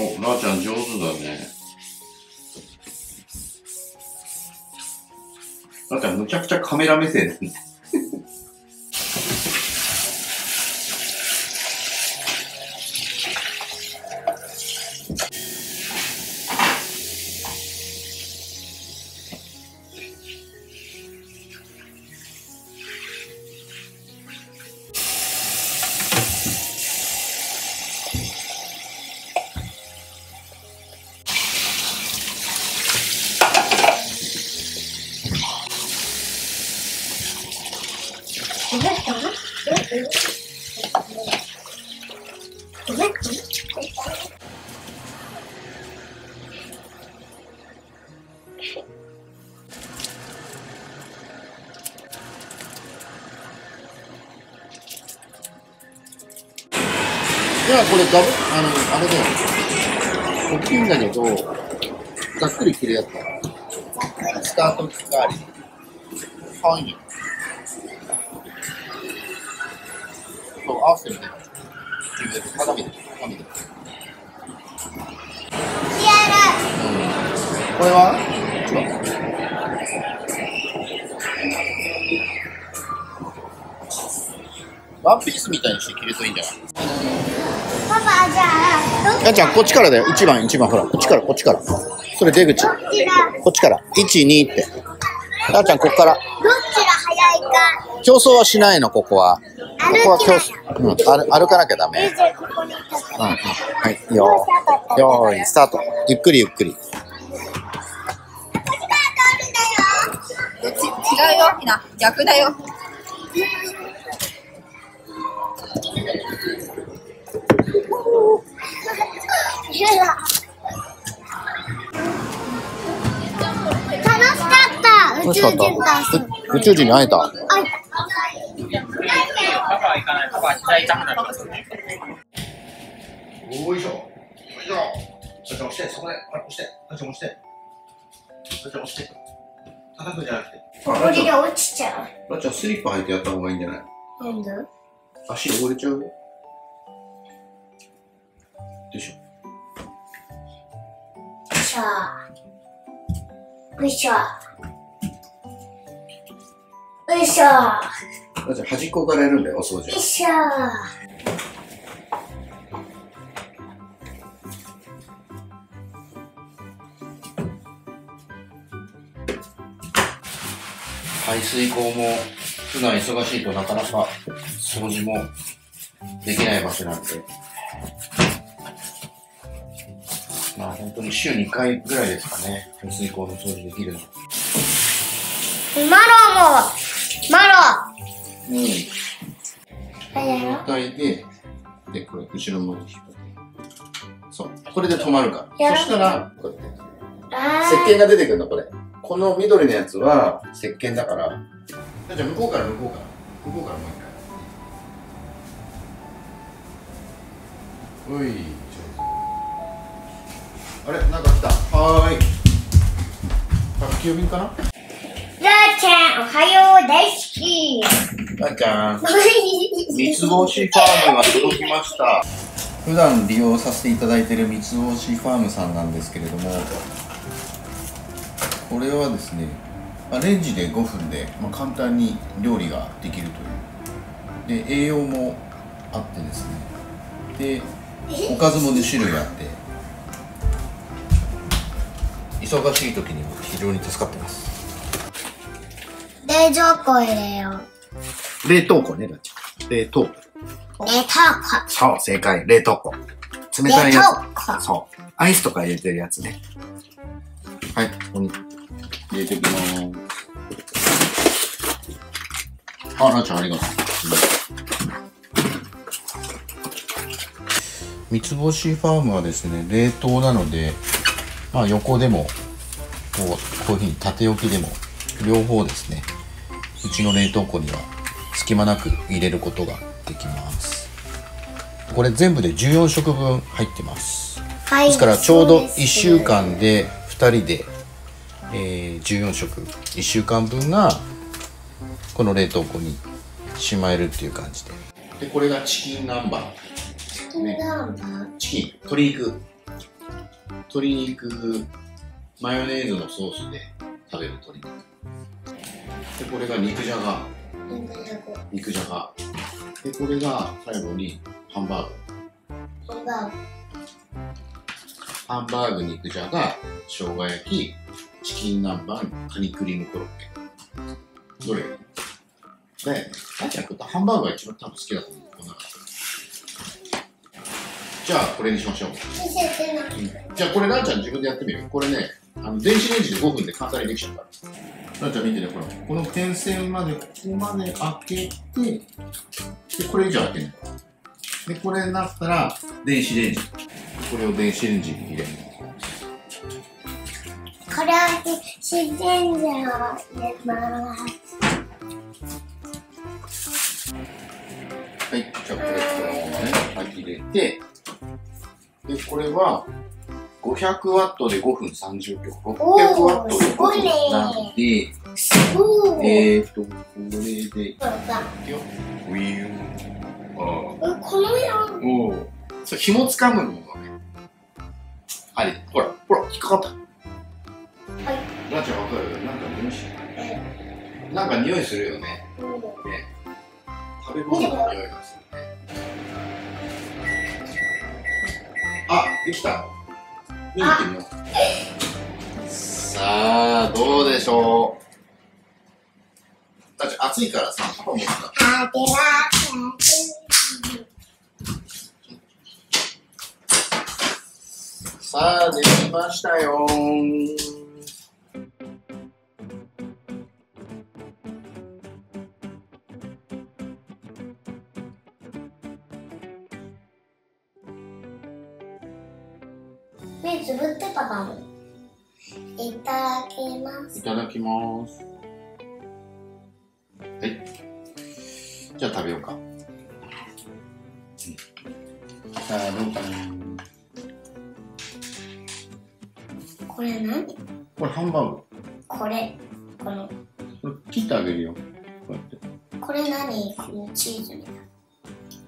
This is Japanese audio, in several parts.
お、なあちゃん上手だね。なあちゃんむちゃくちゃカメラ目線ですね。いや、これガブ、あの、あれだよ。大きいんだけど、ざっくり切るやつだ。スタート代わりに。かわいいね。そう、合わせてみて。鏡で、鏡で。これはワンピースみたいにして切るといいんじゃないパパじゃあやっちゃん、こっちからだよ。一番、一番、ほら。こっちから、こっちから。それ出口。こっちから。1、2って。やっちゃん、こっから。どっちが早いか競争はしないの、ここは。ここは競歩きな争。うん、歩歩かなきゃダメ。うん、うん。はい、いいよ。よーい、スタート。ゆっくりゆっくり。どっち違うよ、ひな。逆だよ。楽しかった宇宙人と宇宙人に会えた。かない。パパは膝痛くなるから。おいしょ。よいしょ。そっち押して、そこで、あれ押して、そっち押して。そっち押して。叩くんじゃなくて。あ、なこれでっちゃん、落ちちゃなっちゃんスリッパ履いてやった方がいいんじゃないなんで足汚れちゃうよ。でしょ。よいしょよいしょよいしょなっちゃん端っこからやるんだよ、お掃除よい。しょ排水口も普段忙しいとなかなか掃除もできない場所なんで。まあ本当に週2回ぐらいですかね、排水口の掃除できるの。マロもうん。あれやろ状態で、で、これ後ろ向き引っ張って。そう。これで止まるから。そしたら、こうやって。あ石鹸が出てくるの、これ。この緑のやつは石鹸だから。じゃあ向こうから向こうから。向こうからもう一回。おい。あれ？なんか来た。はーい。宅急便かな？ーラーちゃんおはよう大好きなちゃん。三つ星ファームが届きました。普段利用させていただいている三つ星ファームさんなんですけれどもこれはですねまあレンジで5分で、まあ、簡単に料理ができるという。で栄養もあってですね。でおかずも2種類あって。忙しい時にも非常に助かってます。冷蔵庫入れよ。う冷凍庫ねなちゃん冷凍庫。冷凍そう正解。冷凍庫。庫冷たいやつ。冷凍庫。そう。アイスとか入れてるやつね。はい、ここに入れていきます。あ、なっちゃんありがとう。三つ星ファームはですね、冷凍なので、まあ横でも、こう、こういうふうに縦置きでも、両方ですね、うちの冷凍庫には隙間なく入れることができます。これ全部で14食分入ってます。はいですからちょうどそうです1週間で2人で、えー14食。1週間分がこの冷凍庫にしまえるっていう感じで。でこれがチキン南蛮。チキン南蛮？チキン鶏肉。鶏肉マヨネーズのソースで食べる鶏肉。でこれが肉じゃが肉じゃが。でこれが最後にハンバーグ。ハンバーグ。ハンバーグ肉じゃが生姜焼きチキン南蛮カニクリームコロッケ。どれ？がいいだよね大ちゃん食ったハンバーグが一番多分好きだと思う。この中でじ。ゃあこれにしましょう。じゃあこれランちゃん自分でやってみる。これねあの電子レンジで5分で簡単にできちゃうからランちゃん見てねこれこの点線までここまで開けてでこれ以上開けないでこれになったら電子レンジこれを電子レンジに入れるこれは自然薯を入れます。はいじゃあこれこのままね入れてでこれは500ワットで5分30秒600ワットで5分なんで。えーとこれでいこれだくよウィーンあえこのようにおお。そう、紐つかむのがね。あれ、ほら、ほら、引っかかった。はい。なっちゃんわかる？なんか匂いしえなんか匂いするよね。うんね。食べ物の匂いがするね。あ、できた。見に行ってみよう。さあ、どうでしょう。だって暑いからさ、パパ持つかさあ、できましたよ目つぶってパパもいただきますいただきます。はい。じゃあ食べようか。うんさあ、どうかな。これ何？これハンバーグ。これこのこれ切ってあげるよ。こうやって。これ何？このチーズみたいな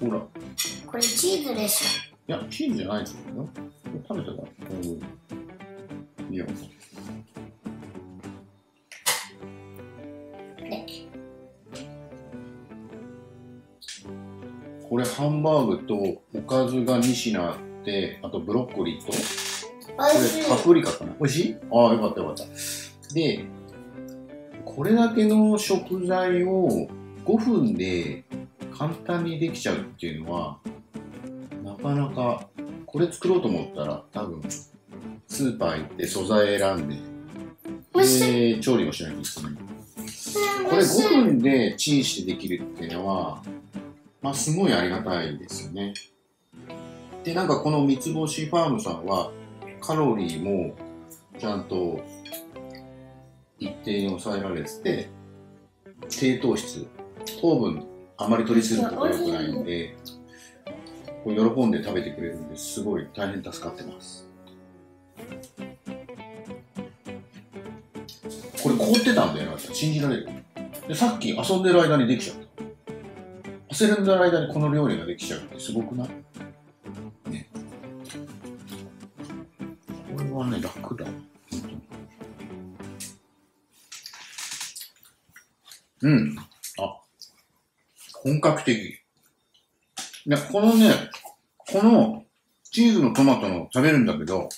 ほら。いこれチーズでしや、チーズじゃないですよ。これ食べたから。うん。いいこれハンバーグとおかずが2品あって、あとブロッコリーと、これパプリカかな。美味しい？ああ、よかったよかった。で、これだけの食材を5分で簡単にできちゃうっていうのは、なかなか、これ作ろうと思ったら多分、スーパー行って素材選んで、で、調理をしなきゃいけない。これ5分でチンしてできるっていうのは、まあ、すごいありがたいですよね。で、なんかこの三つ星ファームさんは、カロリーもちゃんと一定に抑えられてて、低糖質、糖分あまり取りすぎるとこ良くないんで、喜んで食べてくれるんですごい大変助かってます。これ凍ってたんだよな、信じられる。で、さっき遊んでる間にできちゃった。遊んでる間にこの料理ができちゃうってすごくない？ね。これはね、楽だ。うん。あ、本格的。いや、このね、このチーズのトマトの食べるんだけど、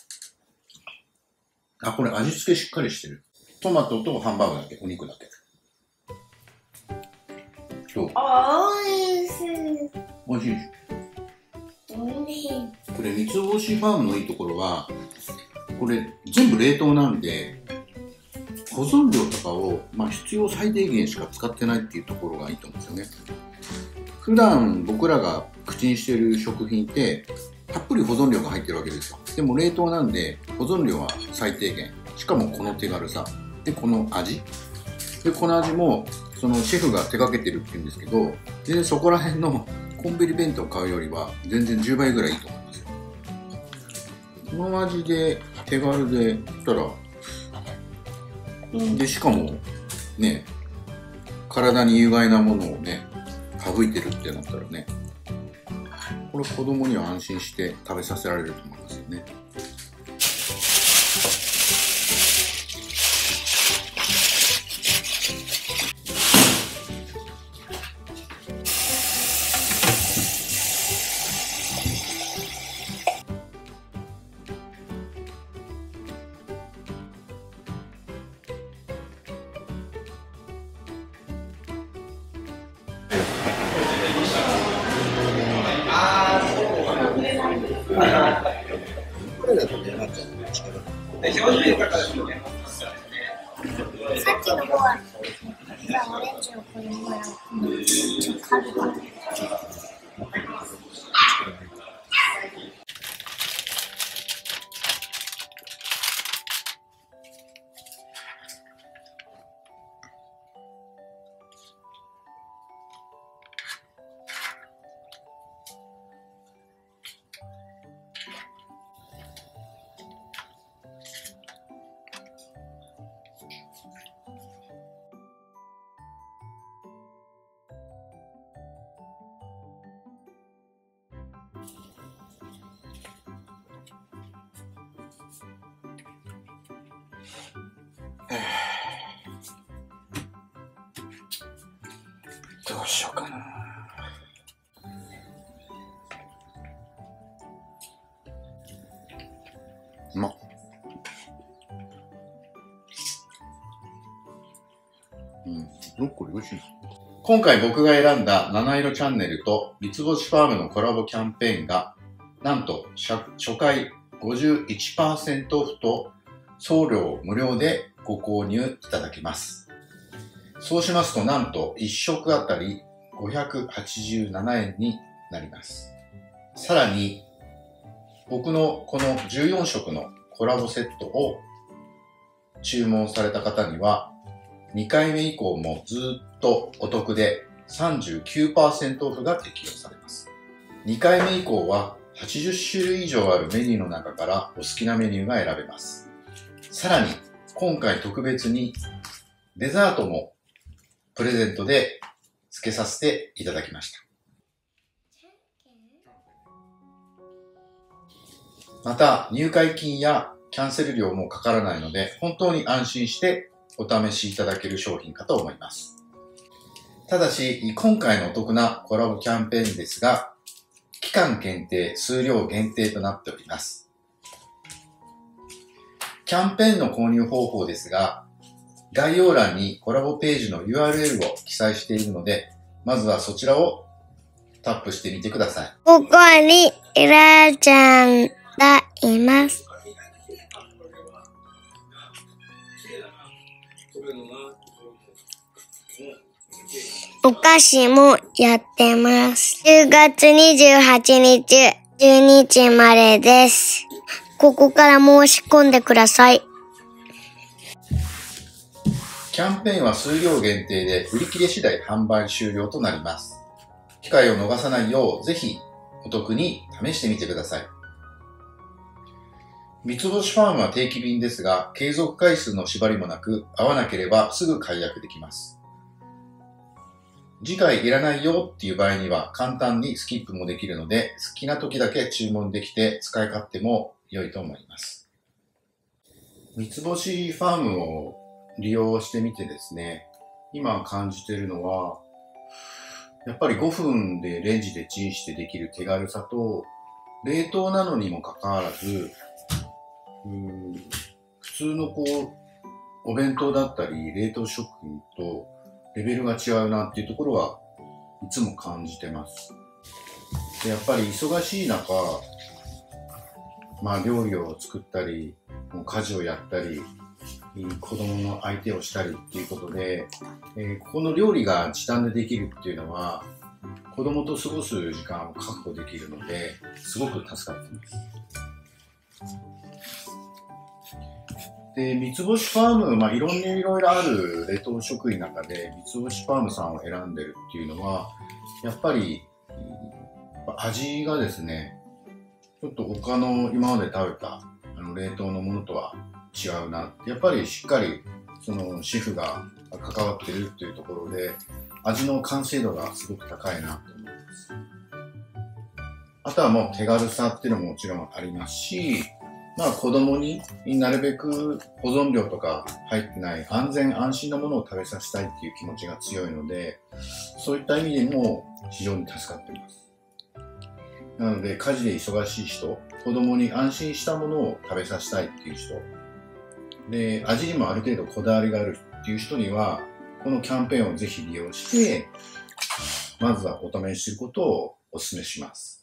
あ、これ味付けしっかりしてる。トマトとハンバーグだけ、お肉だけ。そう、おいしい美味しいおいしいょ。これ、三つ星ファームのいいところは、これ、全部冷凍なんで、保存料とかを、まあ、必要最低限しか使ってないっていうところがいいと思うんですよね。普段僕らが口にしている食品って、たっぷり保存料が入ってるわけですよ。でも冷凍なんで、保存料は最低限。しかもこの手軽さ。で、この味。で、この味も、そのシェフが手掛けてるって言うんですけど、全然そこら辺の コンビニ弁当買うよりは、全然10倍ぐらいいいと思いますよ。この味で手軽で、ったら、うんで、しかも、ね、体に有害なものをね、省いてるってなったらね、これ子供には安心して食べさせられると思いますよね。どうしようかな。うまっ。うん、ブロッコリー美味しいな。今回僕が選んだ七色チャンネルと三つ星ファームのコラボキャンペーンが、なんと初初回51%オフと送料無料でご購入いただけます。そうしますと、なんと1食あたり587円になります。さらに、僕のこの14食のコラボセットを注文された方には、2回目以降もずっとお得で39%オフが適用されます。2回目以降は80種類以上あるメニューの中からお好きなメニューが選べます。さらに、今回特別にデザートもプレゼントで付けさせていただきました。また、入会金やキャンセル料もかからないので、本当に安心してお試しいただける商品かと思います。ただし、今回のお得なコラボキャンペーンですが、期間限定、数量限定となっております。キャンペーンの購入方法ですが、概要欄にコラボページの URL を記載しているので、まずはそちらをタップしてみてください。ここにイラちゃんがいます。お菓子もやってます。10月28日、12時までです。ここから申し込んでください。キャンペーンは数量限定で売り切れ次第販売終了となります。機会を逃さないようぜひお得に試してみてください。三つ星ファームは定期便ですが、継続回数の縛りもなく、合わなければすぐ解約できます。次回いらないよっていう場合には簡単にスキップもできるので、好きな時だけ注文できて使い勝手も良いと思います。三つ星ファームを利用してみてですね、今感じてるのは、やっぱり5分でレンジでチンしてできる手軽さと、冷凍なのにもかかわらず、うん普通のこう、お弁当だったり冷凍食品とレベルが違うなっていうところはいつも感じてます。でやっぱり忙しい中、まあ料理を作ったり、もう家事をやったり、子供の相手をしたりっていうことで、えーここの料理が時短でできるっていうのは、子供と過ごす時間を確保できるので、すごく助かってます。で、三つ星ファーム、まあ、いろんないろいろある冷凍食品の中で、三つ星ファームさんを選んでるっていうのは、やっぱり、味がですね、ちょっと他の今まで食べたあの冷凍のものとは違うなって。やっぱりしっかり、その、シェフが関わってるっていうところで、味の完成度がすごく高いなと思います。あとはもう手軽さっていうのももちろんありますし、まあ子供になるべく保存料とか入ってない安全安心なものを食べさせたいっていう気持ちが強いので、そういった意味でも非常に助かっています。なので家事で忙しい人、子供に安心したものを食べさせたいっていう人、で、味にもある程度こだわりがあるっていう人には、このキャンペーンをぜひ利用して、まずはお試しすることをお勧めします。